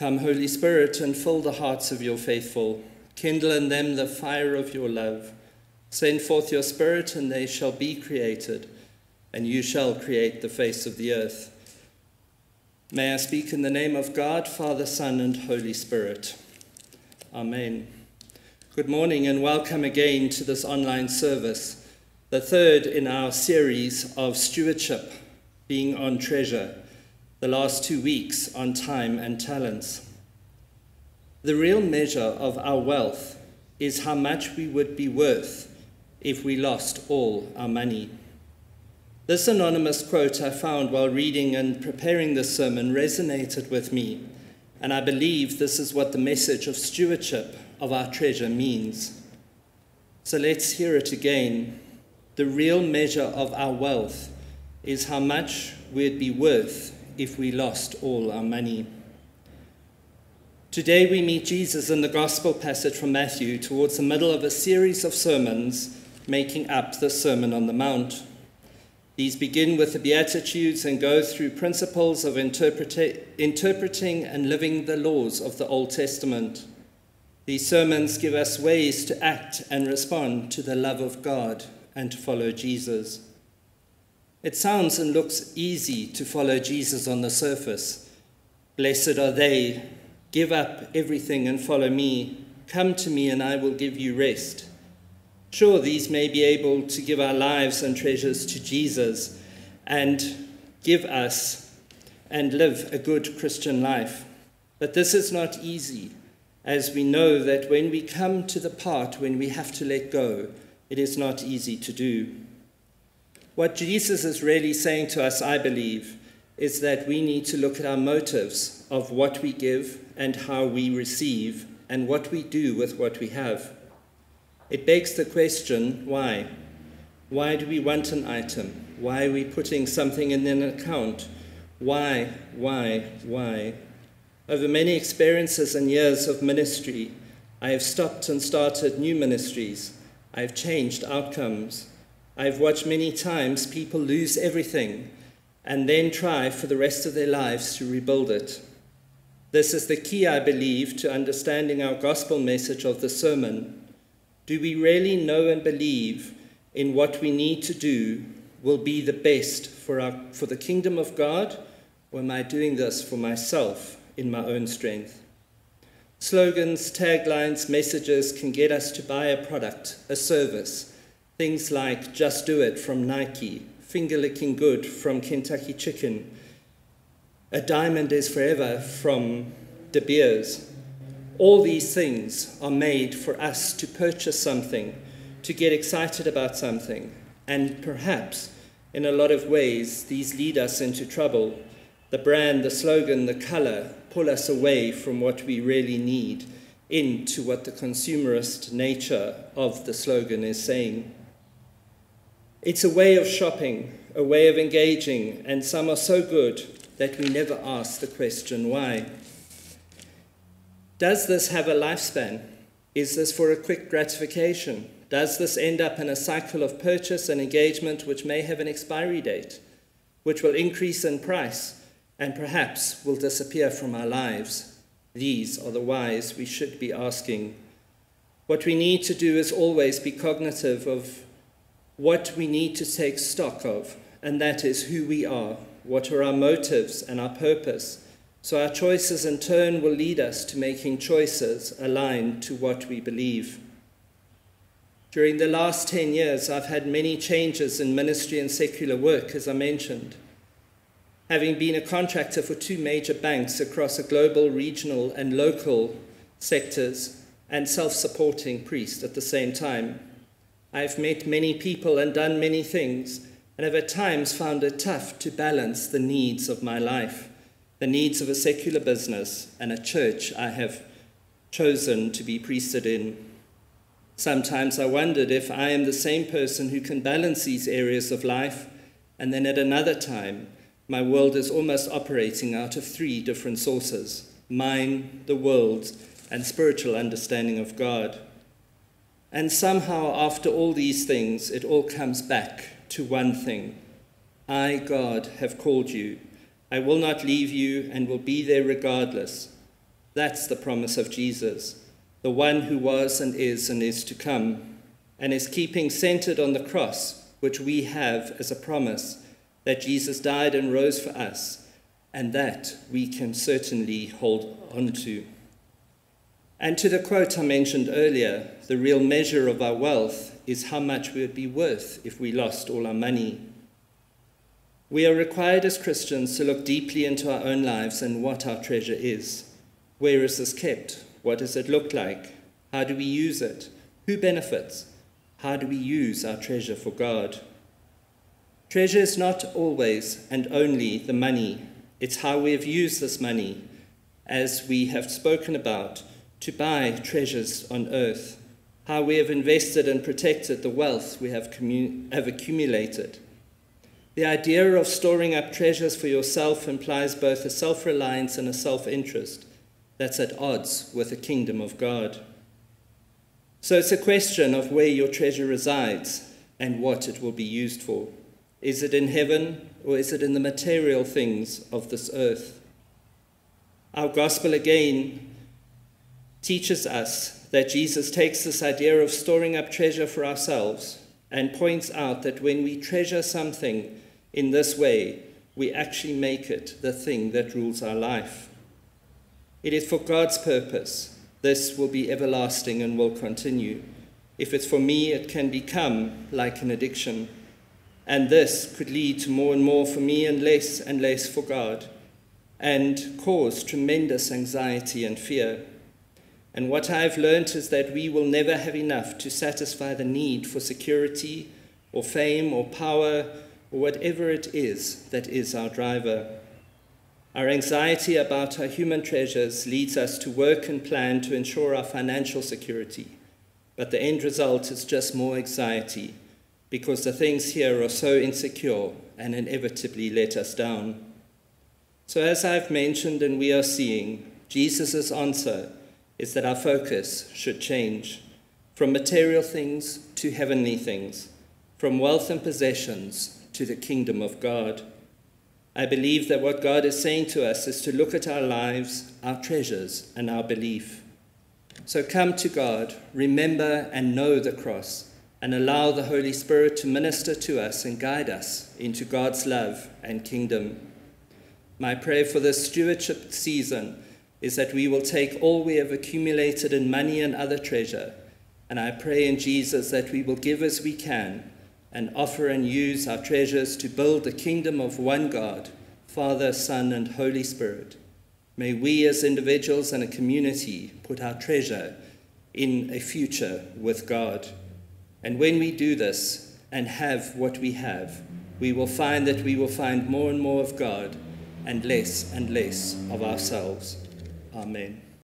Come, Holy Spirit, and fill the hearts of your faithful. Kindle in them the fire of your love. Send forth your Spirit, and they shall be created, and you shall create the face of the earth. May I speak in the name of God, Father, Son, and Holy Spirit. Amen. Good morning, and welcome again to this online service, the third in our series of stewardship, being on treasure the last two weeks on time and talents. The real measure of our wealth is how much we would be worth if we lost all our money. This anonymous quote I found while reading and preparing this sermon resonated with me, and I believe this is what the message of stewardship of our treasure means. So let's hear it again. The real measure of our wealth is how much we'd be worth if we lost all our money. Today we meet Jesus in the Gospel passage from Matthew towards the middle of a series of sermons making up the Sermon on the Mount. These begin with the Beatitudes and go through principles of interpreting and living the laws of the Old Testament. These sermons give us ways to act and respond to the love of God and to follow Jesus. It sounds and looks easy to follow Jesus on the surface. Blessed are they, give up everything and follow me. Come to me and I will give you rest. Sure, these may be able to give our lives and treasures to Jesus and give us and live a good Christian life. But this is not easy, as we know that when we come to the part when we have to let go, it is not easy to do. What Jesus is really saying to us, I believe, is that we need to look at our motives of what we give and how we receive and what we do with what we have. It begs the question why? Why do we want an item? Why are we putting something in an account? Why, why, why? Over many experiences and years of ministry, I have stopped and started new ministries. I have changed outcomes. I've watched many times people lose everything and then try for the rest of their lives to rebuild it. This is the key, I believe, to understanding our gospel message of the sermon. Do we really know and believe in what we need to do will be the best for, our, for the kingdom of God, or am I doing this for myself in my own strength? Slogans, taglines, messages can get us to buy a product, a service, Things like Just Do It from Nike, Finger Licking Good from Kentucky Chicken, A Diamond is Forever from De Beers. All these things are made for us to purchase something, to get excited about something, and perhaps in a lot of ways these lead us into trouble. The brand, the slogan, the color pull us away from what we really need into what the consumerist nature of the slogan is saying. It's a way of shopping, a way of engaging, and some are so good that we never ask the question why. Does this have a lifespan? Is this for a quick gratification? Does this end up in a cycle of purchase and engagement which may have an expiry date, which will increase in price and perhaps will disappear from our lives? These are the whys we should be asking. What we need to do is always be cognitive of what we need to take stock of, and that is who we are, what are our motives and our purpose. So our choices in turn will lead us to making choices aligned to what we believe. During the last 10 years, I've had many changes in ministry and secular work, as I mentioned. Having been a contractor for two major banks across a global, regional, and local sectors, and self supporting priest at the same time, I've met many people and done many things, and have at times found it tough to balance the needs of my life, the needs of a secular business and a church I have chosen to be priested in. Sometimes I wondered if I am the same person who can balance these areas of life, and then at another time, my world is almost operating out of three different sources mine, the world, and spiritual understanding of God. And somehow, after all these things, it all comes back to one thing I, God, have called you. I will not leave you and will be there regardless. That's the promise of Jesus, the one who was and is and is to come, and is keeping centered on the cross, which we have as a promise that Jesus died and rose for us, and that we can certainly hold on to. And to the quote I mentioned earlier, the real measure of our wealth is how much we would be worth if we lost all our money. We are required as Christians to look deeply into our own lives and what our treasure is. Where is this kept? What does it look like? How do we use it? Who benefits? How do we use our treasure for God? Treasure is not always and only the money, it's how we have used this money, as we have spoken about, to buy treasures on earth, how we have invested and protected the wealth we have, have accumulated. The idea of storing up treasures for yourself implies both a self reliance and a self interest that's at odds with the kingdom of God. So it's a question of where your treasure resides and what it will be used for. Is it in heaven or is it in the material things of this earth? Our gospel again teaches us that Jesus takes this idea of storing up treasure for ourselves and points out that when we treasure something in this way, we actually make it the thing that rules our life. It is for God's purpose. This will be everlasting and will continue. If it's for me, it can become like an addiction. And this could lead to more and more for me and less and less for God, and cause tremendous anxiety and fear. And what I've learned is that we will never have enough to satisfy the need for security or fame or power or whatever it is that is our driver. Our anxiety about our human treasures leads us to work and plan to ensure our financial security. But the end result is just more anxiety because the things here are so insecure and inevitably let us down. So, as I've mentioned and we are seeing, Jesus' answer is that our focus should change from material things to heavenly things, from wealth and possessions to the kingdom of God. I believe that what God is saying to us is to look at our lives, our treasures, and our belief. So come to God, remember and know the cross, and allow the Holy Spirit to minister to us and guide us into God's love and kingdom. My prayer for this stewardship season is that we will take all we have accumulated in money and other treasure, and I pray in Jesus that we will give as we can and offer and use our treasures to build the kingdom of one God, Father, Son, and Holy Spirit. May we as individuals and a community put our treasure in a future with God. And when we do this and have what we have, we will find that we will find more and more of God and less and less of ourselves. Amen.